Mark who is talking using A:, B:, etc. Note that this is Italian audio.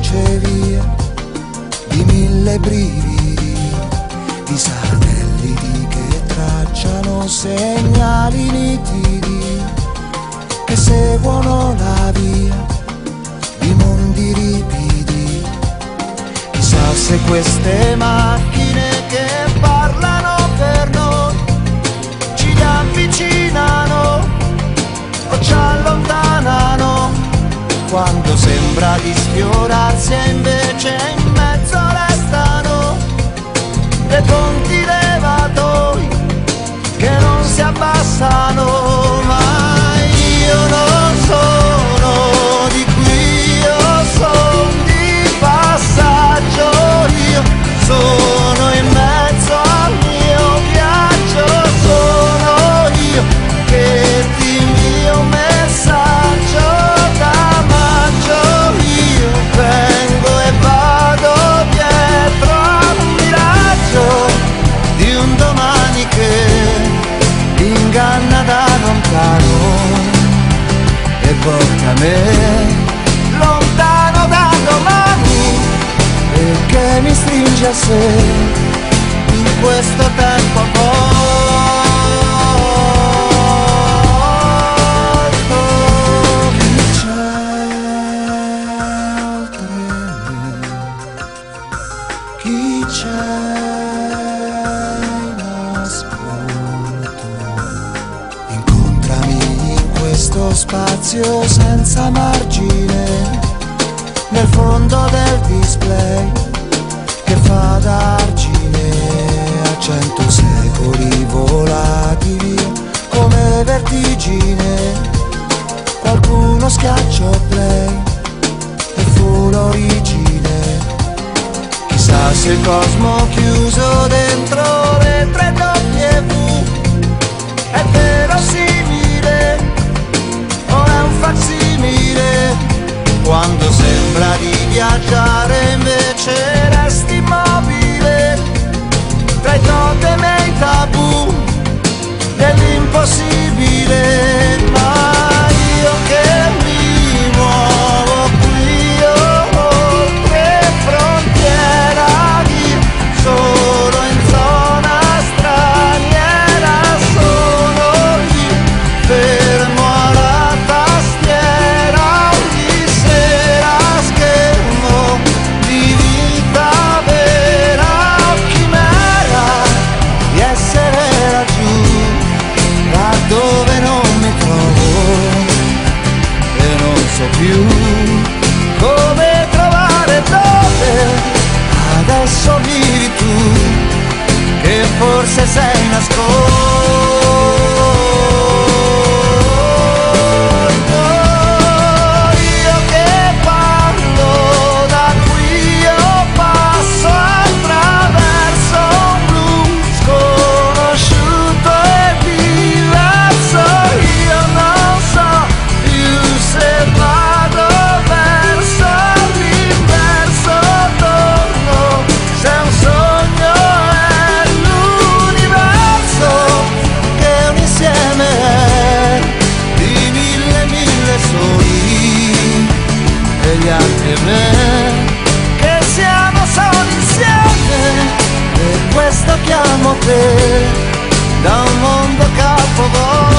A: crocevia di mille brividi, di satelliti che tracciano segnali nitidi che seguono la via di mondi ripidi. Chissà se queste macchine quando sembra di sfiorarsi e invece in mezzo restano dei ponti levatoi che non si abbassano sé in questo tempo me chi c'è in ascolto incontrami in questo spazio senza margine nel fondo del display che fa da argine a cento secoli volati via come vertigine. Qualcuno schiaccia play e fu l'origine. Chissà se il cosmo chiuso dentro le tre doppie V è verosimile più. Come trovare dove? Adesso vivi tu che forse sei nascosto questo chiamo te da un mondo capovolto